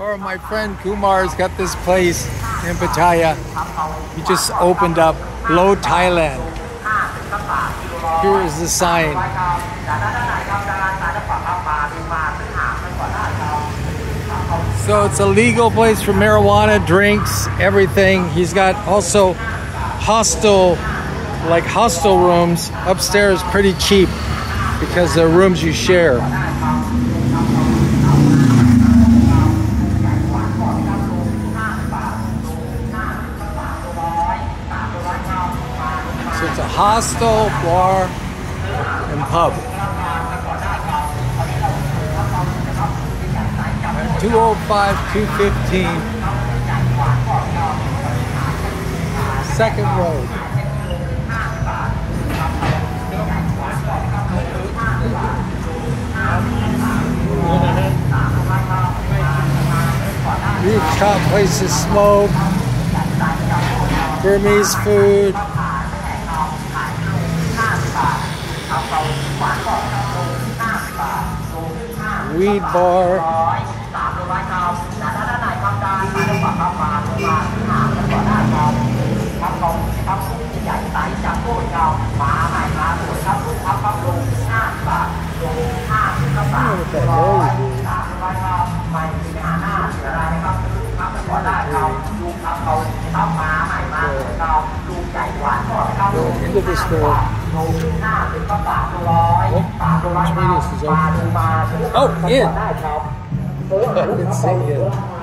Or my friend Kumar's got this place in Pattaya. He just opened up Blow Thailand. Here is the sign. So it's a legal place for marijuana, drinks, everything. He's got also hostel, like hostel rooms upstairs, pretty cheap because they're rooms you share. So it's a hostel, bar, and pub. 205, 215. Second road. Rooftop places smoke. Burmese food. Weed bar. Into the store. Oh, Trader's is open. Oh, in. I Oh, yeah.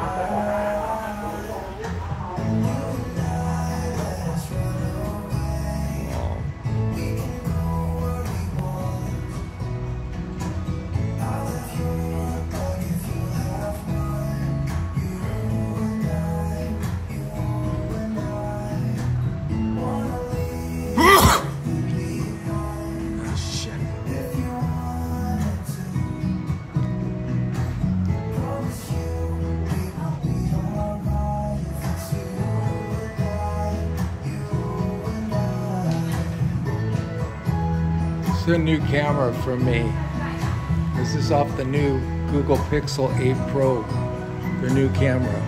A new camera for me. This is off the new Google Pixel 8 Pro, their new camera.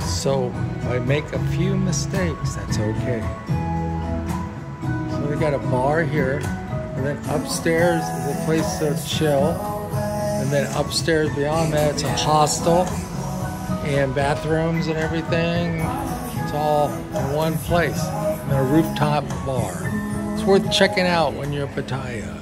So I make a few mistakes, that's okay. So we got a bar here, and then upstairs is a place to chill. And then upstairs beyond that, it's a hostel and bathrooms and everything. It's all in one place, and a rooftop bar. It's worth checking out when you're in Pattaya.